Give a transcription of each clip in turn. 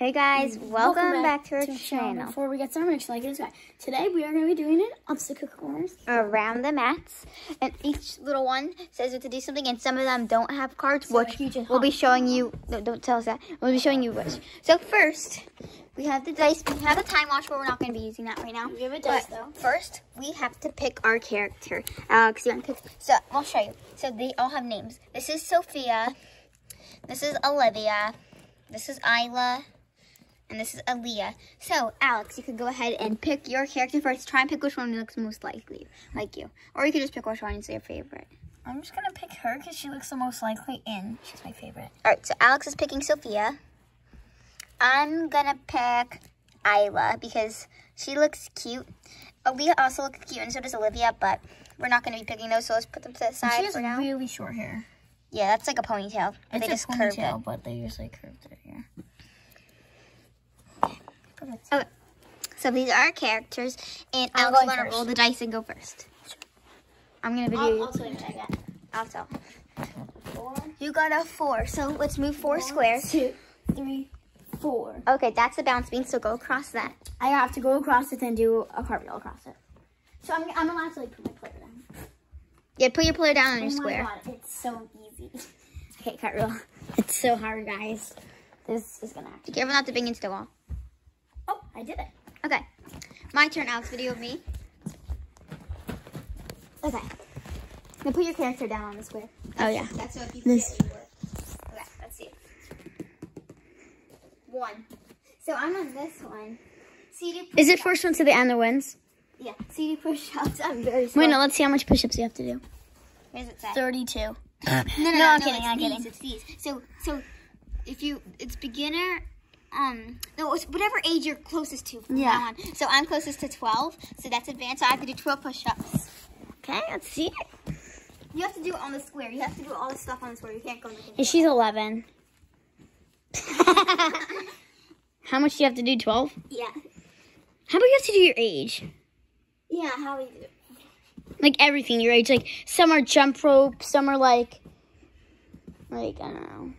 Hey guys, mm, welcome, back, to our channel. Before we get started, make sure you like subscribe. Today we are going to be doing it obstacle corners. Around the mats, and each little one says what to do something, and some of them don't have cards, So which if you just we'll be showing you. No, don't tell us that. We'll be showing you which. So first, we have the dice. We have a time watch, but we're not going to be using that right now. We have a dice, But though. First, we have to pick our character. Uh, Alex, you want to pick? So I'll show you. So they all have names. This is Sophia. This is Olivia. This is Isla. And this is Aaliyah. So, Alex, you could go ahead and pick your character first. Try and pick which one looks most likely like you. Or you could just pick which one is your favorite. I'm just going to pick her because she looks the most likely in. She's my favorite. All right, so Alex is picking Sophia. I'm gonna pick Isla because she looks cute. Aaliyah also looks cute, and so does Olivia, but we're not gonna be picking those, so let's put them to the she side has for now. really short hair. Yeah, that's like a ponytail. It's they a just curved it. ponytail, but they usually curve their hair. Okay, so these are our characters, and I'm going gonna roll the dice and go first. I'm gonna video you. I'll tell you what I got. I'll tell. Four, You got a four, so let's move four squares. two, three, four. Okay, that's the bounce beam, so go across that. I have to go across it and do a cartwheel across it. So I'm, I'm allowed to like put my player down. Yeah, put your player down on your Oh my square. god, it's so easy. Okay, cartwheel. It's so hard, guys. This is gonna have to. Be careful not to bang into the wall. I did it. Okay, my turn. Alex, video of me. Okay. Now put your character down on the square. Oh yeah. That's what you This- forget you were. Okay, let's see. One. So I'm on this one. CD Is it first one to the end that wins? Yeah. CD push-ups. I'm very slow. Wait, no, let's see how much push-ups you have to do. Where does it say? 32. No, no, no, No, I'm no, kidding, I'm these, kidding. It's these. So, so if you, it's beginner. Um, no, it's whatever age you're closest to. From Yeah. now on. So I'm closest to 12. So that's advanced. So I have to do 12 push-ups. Okay, let's see. You have to do it on the square. You have to do all this stuff on the square. You can't go in the And she's 11. How much do you have to do? 12? Yeah. How about you have to do your age? Yeah. How do it? Like everything, your age. Like some are jump rope, some are like, like I don't know.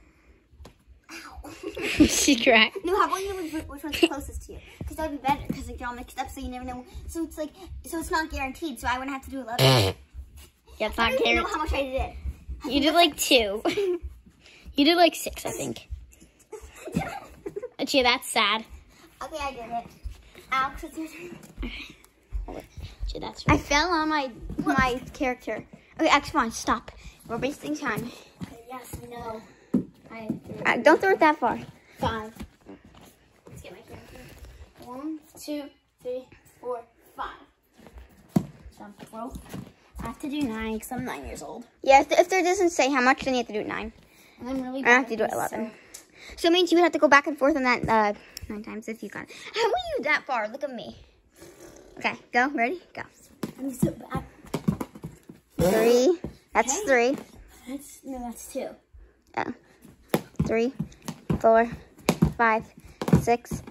Ow. she cracked. No, how about you look which one's closest to you? Because that would be better. Because like, you're all mixed up, so you never know. So it's like, so it's not guaranteed. So I wouldn't have to do 11. I eh. Yeah, it's don't not even know how much I did. You did like two. you did like six, I think. But yeah, that's sad. Okay, I did it. Alex, it's your turn. Gee, that's I fell on my my character. Okay, Alex, come on, stop. We're wasting time. Yes, no. I Uh, don't throw it that far. five. Let's get my character. One, two, three, four, five. Jump rope. I have to do nine because I'm nine years old. Yeah, if, if there doesn't say how much, then you have to do nine. And I'm really I have to do it this, 11. So it means you would have to go back and forth on that uh, nine times if you got it. How are you that far? Look at me. Okay, go. Ready? Go. I'm so bad. Three. That's Okay. three. That's no, that's two. Oh. Three, four, five, six,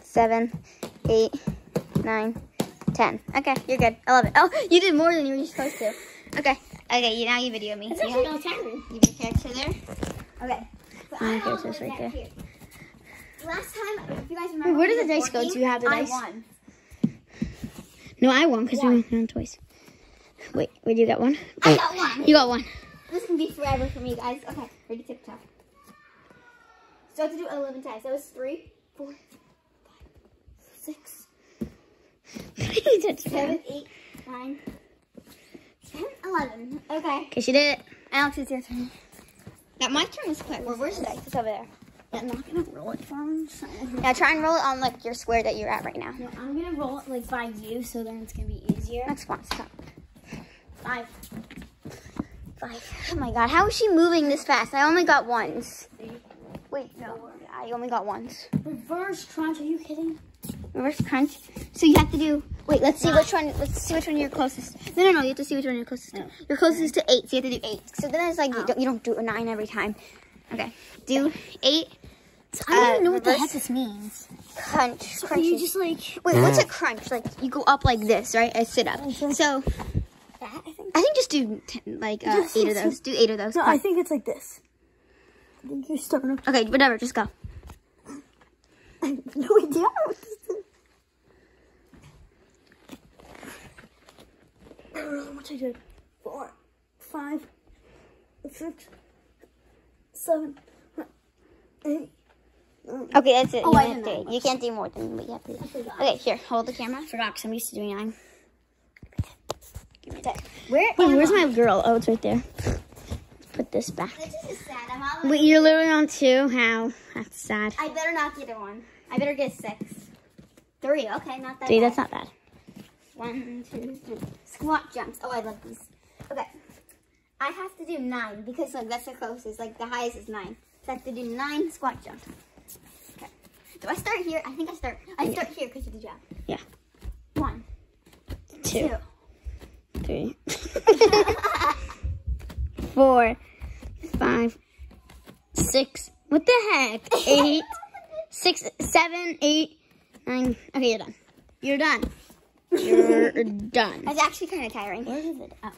seven, eight, nine, ten. Okay, you're good. Eleven. Oh, you did more than you were supposed to. Okay. Okay, you now you video me. It's actually have- not tiring. You your character there? Okay. So My I character's right there. here. Last time, if you guys remember, Wait, where did the dice go? Do you have the I dice? won. No, I won because we went on twice. Wait, wait, you got one? I got one. You got one. This can be forever for me, guys. Okay, ready, TikTok. So I have to do 11 times. That was three, four, five, six, seven, eight, nine, ten, eleven. Okay. Okay, she did it. Alex, it's your turn. Now, my turn was quick. Where, where's the dice? It's over there. Yeah, I'm not gonna roll it for him. so- Now, try and roll it on, like, your square that you're at right now. No, I'm gonna roll it like by you, so then it's gonna be easier. Next one, stop. Five. Five. Oh, my God. How is she moving this fast? I only got ones. Wait, no. I only got ones. Reverse crunch. Are you kidding? Reverse crunch. So you have to do. Wait, let's see which one. Let's see which one you're closest. No, no, no. You have to see which one you're closest to. Oh. You're closest to eight, so you have to do eight. So then it's like you, Oh. don't, you don't do a nine every time. Okay. Do eight. I don't Uh, even know what the heck this means. Crunch. Are Crunch. you just like Wait, what's a crunch? Like you go up like this, right? A sit up. Okay. So that? I think. I think just do ten, like uh, eight of those. Do eight of those. No, Come I think it's like this. I think you're starting up. Okay, whatever. Just go. I have no idea. what this is. I don't know how much I did. Four, five, six, seven, eight. nine. Okay, that's it. Oh, you, I have did to, nine. you can't do more than you have to do. Okay, here, hold the camera. I forgot because I'm used to doing nine. Okay. Where? Wait, where's I? my girl? Oh, it's right there. Let's put this back. This is sad. I'm all Wait, you're literally on two? How? That's sad. I better not get a one. I better get six. Three. Okay, not that. Three, bad. that's not bad. One, two, three. Squat jumps. Oh, I love these. Okay. I have to do nine because like that's the closest. Like the highest is nine. So I have to do nine squat jumps. Okay. Do I start here? I think I start. I start here because of the jump. Yeah. One, Two, two. Three, four, five, six. What the heck? Eight, six, seven, eight, nine. Okay, you're done. You're done. You're done. That's actually kind of tiring. Where is it? Oh.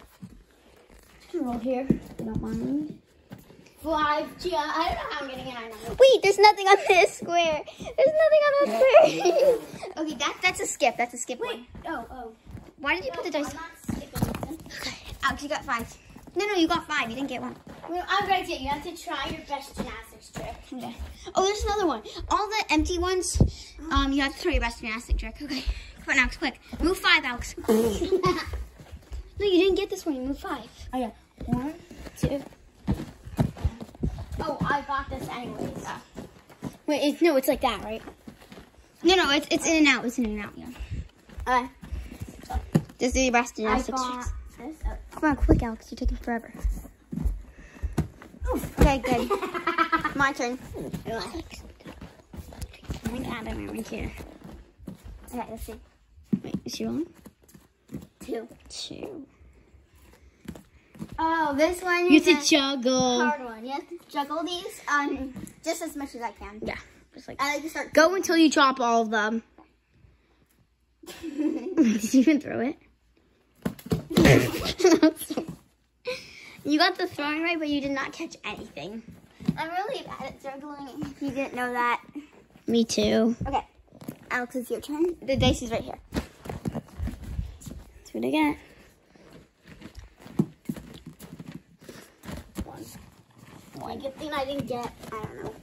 Roll here. Don't mind. Five. Gee, I don't know how I'm getting it. Know. Wait, there's nothing on this square. There's nothing on that square. okay, that that's a skip. That's a skip one. Oh, oh. Why did you put the dice? I'm not. Okay, Alex, you got five. No, no, you got five. You didn't get one. Well, I'm gonna get you. have to try your best gymnastics trick. Okay. Oh, there's another one. All the empty ones, um, you have to throw your best gymnastic trick. Okay. Come on, Alex, quick. Move five, Alex. no, you didn't get this one. You moved five. Oh yeah. One, two. Oh, I got this anyways. Wait, it's, no, it's like that, right? No, no, it's it's in and out. It's in and out. Yeah. Uh, Just do your best I gymnastic got this. Oh. Come on, quick, Alex. You're taking forever. Okay, good. My turn. Relax. My god, I'm right here. Okay, let's see. Wait, is she rolling? Two. Two. Oh, this one You is have to juggle. hard one. You have to juggle these um just as much as I can. Yeah. Just like I like to start. go until you drop all of them. Did you even throw it? You got the throwing right, but you did not catch anything. I'm really bad at juggling. You didn't know that. Me too. Okay, Alex, it's your turn. The dice is right here. That's what I get. One. One. Good thing I didn't get. I don't know.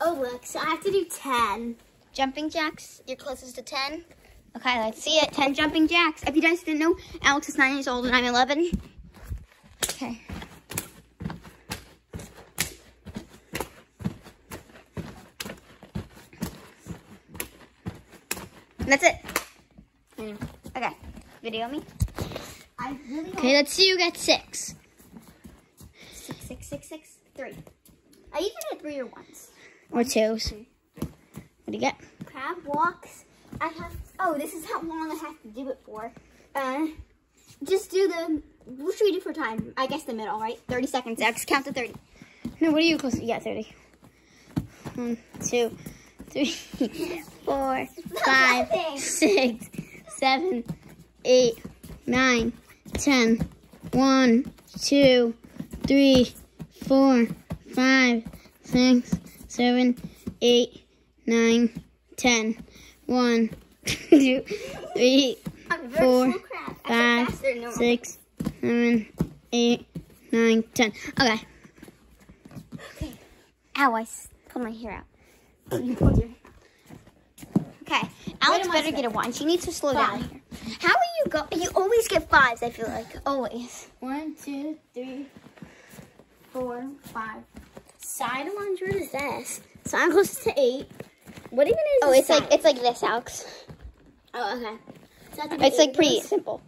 Oh look, so I have to do ten jumping jacks. You're closest to ten. Okay, let's see it. Ten jumping jacks. If you guys didn't know, Alex is nine years old and I'm eleven. Okay. And that's it. Mm. Okay, video me. Really Okay, let's see who gets six. Six, six, six, six, three. I even had three or ones. Or twos. Mm-hmm. What do you get? Crab walks. I have. Oh, this is how long I have to do it for. Uh, just do the. What should we do for time? I guess the middle, right? Thirty seconds. X. Count to thirty. No, what are you close to? Yeah, 30. One, two, three, four, five, six, seven, eight, nine, ten. One, two, three, four, five, six, seven, eight, nine, ten. One, two, three, Four, virtual crab. I five, said faster than normal. six, seven, eight, nine, ten. Okay. Okay. Ow! I pulled my hair out. You pulled your. Okay, Alex better get a one. She needs to slow down Five. here. How are you go? You always get fives. I feel like always. One, two, three, four, five. Side ones, what is this? So I'm close to eight. What even is Oh, it's like it's like this, Alex. Oh, okay. So It's like pretty simple.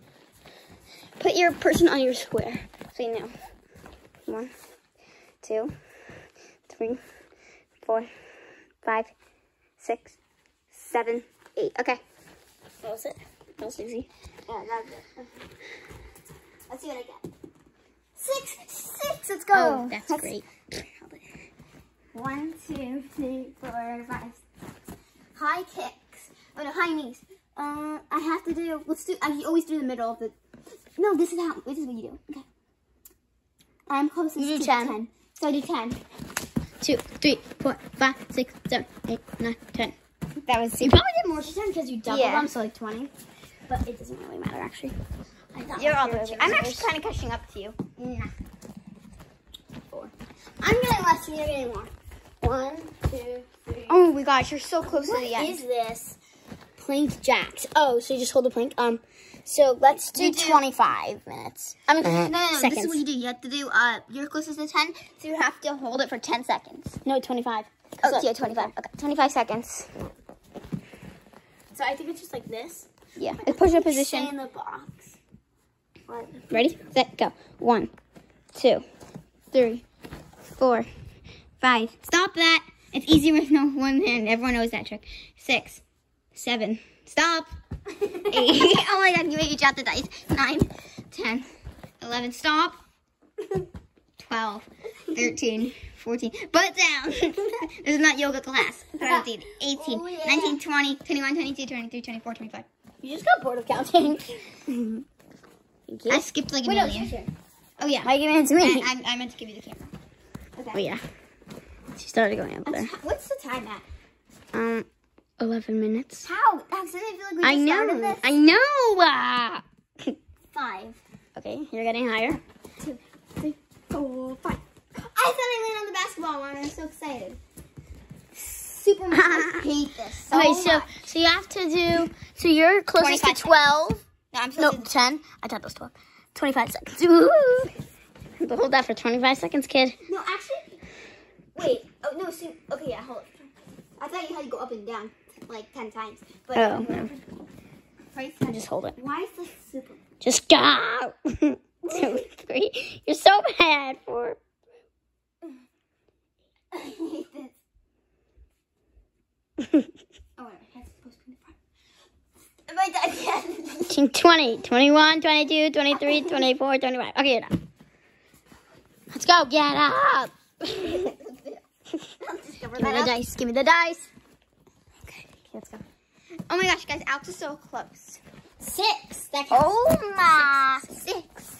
Put your person on your square so you know. One, two, three, four, five, six, seven, eight. Okay. That was it. That was easy. Yeah, that's it. Let's see what I get. Six, six. Let's go. Oh, that's great. One, two, three, four, five. High kicks. Oh no, high knees. Uh, I have to do. Let's do. I always do the middle of the. No, this is how. This is what you do. Okay. I'm closest You do to 10. ten. So I do ten. two, three, four, five, six, seven, eight, nine, ten. That was You super. probably did more this time because you doubled Yeah. them, so like 20. But it doesn't really matter, actually. I You're all the I'm actually kind of catching up to you. Nah. Four. I'm getting less and you're getting more. One, two, three. Oh my gosh, you're so close What to the end. What is this? Plank jacks. Oh, so you just hold the plank. Um, so let's do do- 25 minutes. I mean, no, no, no. This is what you do. You have to do. Uh, you're closest to ten, so you have to hold it for ten seconds. No, 25. Oh, So- yeah, twenty-five. Okay, twenty-five seconds. So I think it's just like this. Yeah. Push up Stay position. in the box. One. Ready, set, go. One, two, three, four, five. Stop that. It's easy with no one hand. Everyone knows that trick. Six, seven. Stop. Eight. oh my god, you made me drop the dice. Nine, ten, eleven. Stop. 12, 13, 14. Butt down. this is not yoga class. 17, 18, Oh, yeah. 19, 20, 21, 22, 23, 24, 25. You just got bored of counting. Thank you. I skipped like a Wait, million. it's your turn. Oh yeah. Why are you giving it to me? I, I, I meant to give you the camera. Okay. oh, yeah. She started going up there. What's the time at? Um, 11 minutes. How? Accidentally, I feel like we I know. this. I know. Ah. Five, okay, you're getting higher. two, three, four, five. I thought I landed on the basketball one. I'm so excited. Super much. I hate this so okay, so much. so you have to do. So you're closest to 12. No, I'm No, supposed to 10. I thought it was 12. 25 seconds. Ooh. Hold that for 25 seconds, kid. No, actually. Wait. Oh no. See, okay, yeah. Hold. it. I thought you had to go up and down like ten times. But Oh, no. Right, Just hold it. Why is this super? Just go. Two, three. You're so bad for. I hate this. Oh, oh wait, that's supposed to be the front. Am I done yet? 20, 21, 22, 23, 24, 25. Okay, you're done. Let's go. Get up. Give me the up. dice. Give me the dice. Okay, let's go. Oh my gosh, guys, Alex is so close. Six. That Oh my. Six.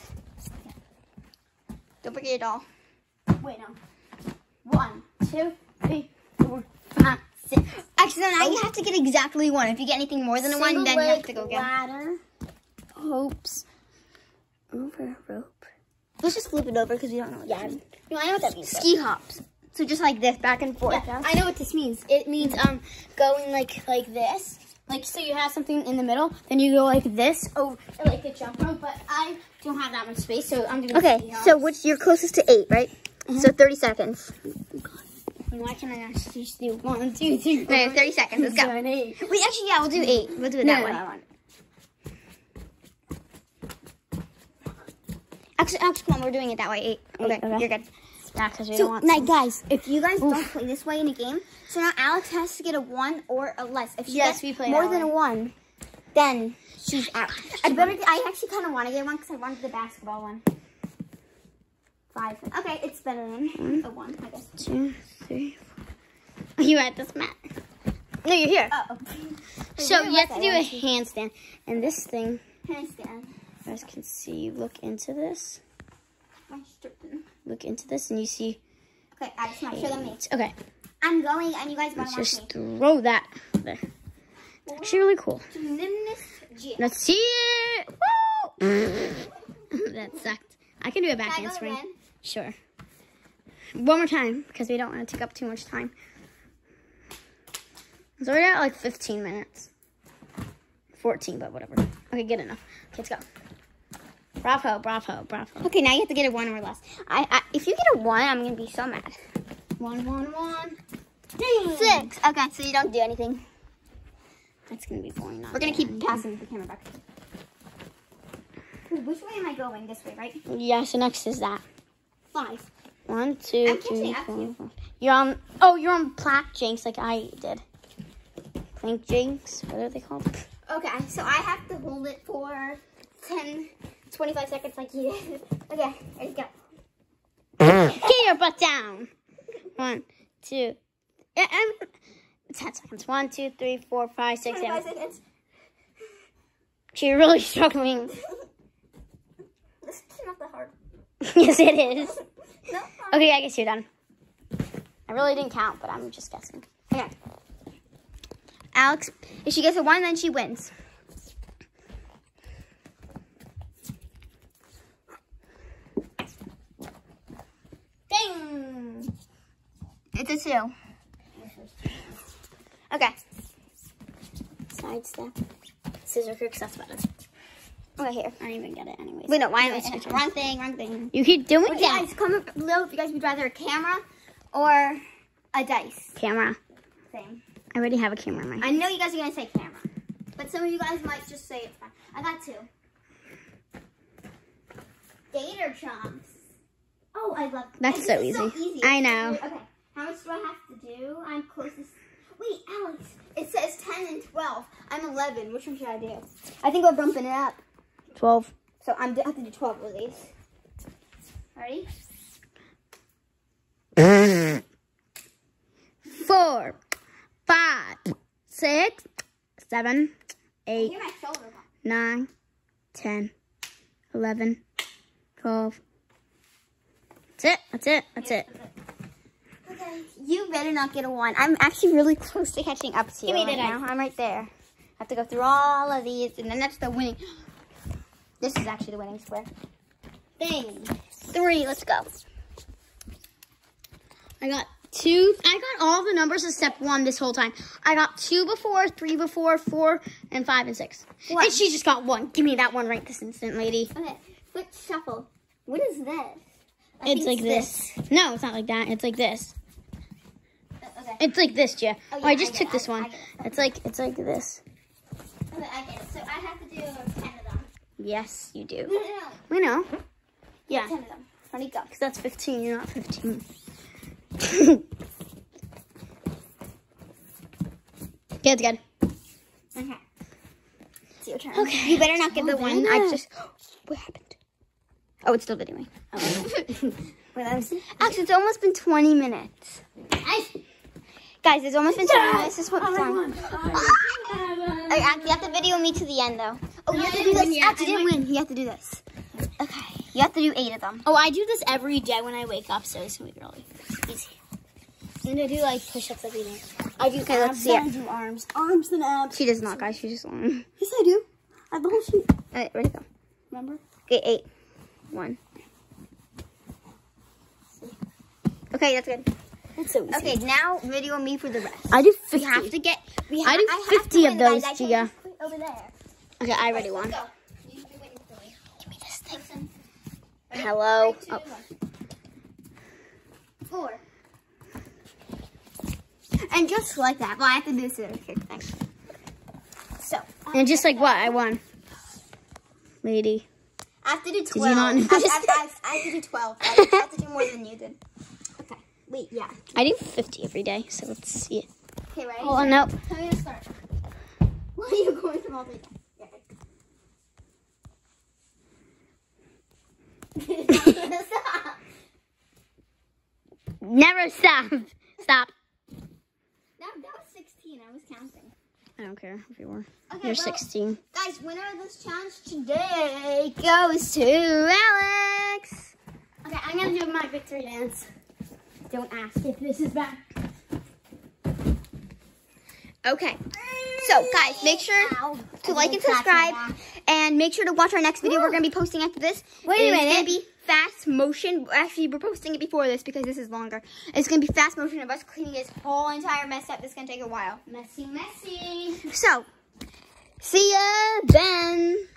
Don't forget it all. Wait, no. One, two, three, four, five, six. Actually, now you oh. have to get exactly one. If you get anything more than a one, then you have to go get. Ladder. Hopes. Over a rope. Let's just flip it over because we don't know what Yeah. that means. No, I know what that means. Ski hops. So just like this, back and forth. Yeah, I know what this means. It means um going like like this. Like so you have something in the middle, then you go like this over like a jump rope, but I don't have that much space, so I'm doing Okay, so which you're closest to eight, right? So 30 seconds. why can't I actually just do one, two, three, four, Okay, 30 seconds. Let's go. seven, eight. Wait, actually, yeah, we'll do eight. We'll do it that No, way. no, no. Actually, actually, come on, we're doing it that way. Eight. Okay, Eight, okay. you're good. Yeah, because we So, don't want guys, if you guys don't play this way in a game, so now Alex has to get a one or a less. If she Yes, gets more than way. a one, then she's out. I better. I actually kind of want to get one because I wanted the basketball one. Five. Okay, it's better than mm-hmm. a one, I guess. Two, three, four. You at this mat. No, you're here. Oh. So you have to do a handstand, and this thing, handstand. you guys can see. You look into this, My stripping. Look into this, and you see. Okay, I just want to show them me. Okay, I'm going, and you guys gotta let's just me. throw that there. Actually, really cool. Let's see it. Woo! that sucked. I can do a back Can I go handspring. Sure. One more time, because we don't want to take up too much time. So we're at like 15 minutes. 14, but whatever. Okay, good enough. Okay, let's go. Bravo, bravo, bravo. Okay, now you have to get a one or less. I, I if you get a one, I'm gonna be so mad. One, one, one. Six. Okay, so you don't do anything. That's gonna be boring. We're gonna keep passing the camera back. Ooh, Which way am I going? This way, right? Yeah, so next is that. Five. One, two, three, catching up to four, five. You're on. Oh, you're on plaque jinx like I did. Plank jinx. What are they called? Okay, so I have to hold it for 10, 25 seconds like you did. Okay, ready, go. Get your butt down. One, two, yeah, um, ten seconds. One, two, three, four, five, six, 25 seven. seconds. You're really struggling. This is not that hard. yes, it is. No. Okay, I guess you're done. I really didn't count, but I'm just guessing. Okay. Alex, if she gets a one, then she wins. Ding! It's a two. Okay. Sidestep. Scissor crooks, that's better. Okay, here. I don't even get it anyways. Wait, no, why? am I turn. Wrong thing, wrong thing. You keep doing that. guys, comment below if you guys would rather a camera or a dice. Camera. Same. I already have a camera in my hand. I know you guys are gonna say camera, but some of you guys might just say it's fine. I got two. Gator chunks. Oh, I love. That's this so easy. I know. Okay, how much do I have to do? I'm closest. Wait, Alex. It says ten and twelve. I'm eleven. Which one should I do? I think we're bumping it up. 12. So I'm I have to do twelve of these. Ready? Four, five, six, seven, eight, Hear my shoulder. pop. nine, ten, eleven, twelve. That's it. That's it. That's it. Okay, you better not get a one. I'm actually really close to catching up to you Give me right now. I'm right there. I have to go through all of these, and then that's the winning. This is actually the winning square. Thing. Three, let's go. I got two. I got all the numbers except one this whole time. I got two before, three before, four, and five and six. What? And she just got one. Give me that one right this instant, lady. Okay, foot shuffle. What is this? I It's like this. No, it's not like that. It's like this. Uh, Okay. It's like this, Gia. Oh, Oh, yeah, I I just get took it, this I- one. I it. It's like it's like this. okay, I get it. So I have to do ten of them. Yes, you do. No, no. We know. Yeah, Ten of them. Ready, go. because that's 15. You're not 15. yeah, it's good. Okay. It's your turn. Okay. You better not get the one. I just. What happened? Oh, it's still videoing. Oh. Wait, me see. Actually, it's almost been 20 minutes. Guys, it's almost been 20 minutes. This is what's wrong. Okay, Act, you have to video me to the end, though. Oh, you have to do this. yet. Act, you didn't win. You have to do this. Okay. You have to do eight of them. Oh, I do this every day when I wake up, so it's gonna be really easy. And I do like push-ups every day. I do Okay, let's see it. I do arms, arms and abs. She does not, guys. She just won. Yes, I do. I have the whole sheet. Alright, ready, go. Remember? Okay, eight. One. Okay, that's good. It's so. Okay, now video me for the rest. I do 50. We have to get. We I ha- do have to 50 of win, guys. those, I can't Gia. just quit Over there. Okay, I already won. go. You- you win for me. Give me this thing. Hello. Three, two, Oh. Four. And just like that. Well, I have to do this other kick thing. So. And just like what? I won. Lady. I have to do you 12. not I, notice I, I, I have to do 12. I have, to do more than you did. Okay. Wait, yeah. I do 50 every day, so let's see it. Okay, ready? Oh, no. Tell me to start. Why are you going from all three times? Yeah. Stop. Never stop. Stop. That, that was 16. I was counting. I don't care if you were. Okay, You're well, 16. Guys, winner of this challenge today goes to Alex. Okay, I'm gonna do my victory dance. Don't ask if this is bad. Okay. So, guys, make sure to like and subscribe, and make sure to watch our next video. We're gonna be posting after this. Wait a minute. Fast motion. Actually, we're posting it before this because this is longer. It's gonna be fast motion of us cleaning this whole entire mess up. This is gonna take a while. Messy, messy. So, see ya then.